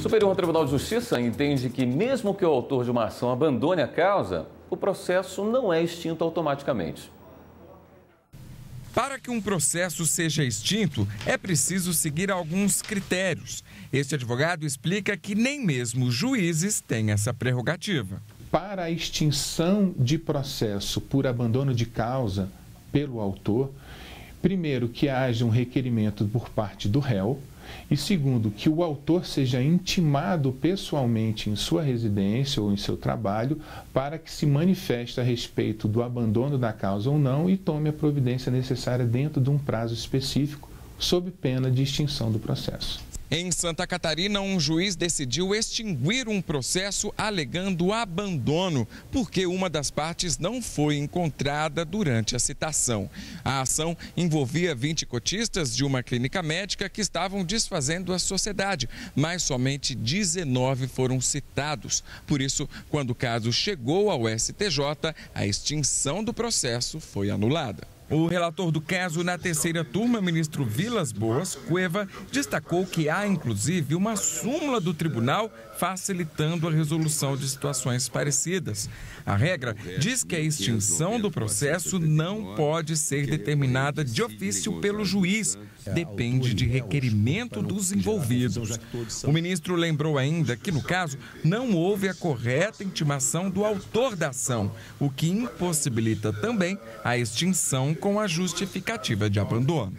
Superior Tribunal de Justiça entende que, mesmo que o autor de uma ação abandone a causa, o processo não é extinto automaticamente. Para que um processo seja extinto, é preciso seguir alguns critérios. Este advogado explica que nem mesmo juízes têm essa prerrogativa. Para a extinção de processo por abandono de causa pelo autor, primeiro, que haja um requerimento por parte do réu, e segundo, que o autor seja intimado pessoalmente em sua residência ou em seu trabalho para que se manifeste a respeito do abandono da causa ou não e tome a providência necessária dentro de um prazo específico, sob pena de extinção do processo. Em Santa Catarina, um juiz decidiu extinguir um processo alegando abandono, porque uma das partes não foi encontrada durante a citação. A ação envolvia 20 cotistas de uma clínica médica que estavam desfazendo a sociedade, mas somente 19 foram citados. Por isso, quando o caso chegou ao STJ, a extinção do processo foi anulada. O relator do caso na terceira turma, ministro Vilas Boas Cueva, destacou que há inclusive uma súmula do tribunal facilitando a resolução de situações parecidas. A regra diz que a extinção do processo não pode ser determinada de ofício pelo juiz, depende de requerimento dos envolvidos. O ministro lembrou ainda que, no caso, não houve a correta intimação do autor da ação, o que impossibilita também a extinção com a justificativa de abandono.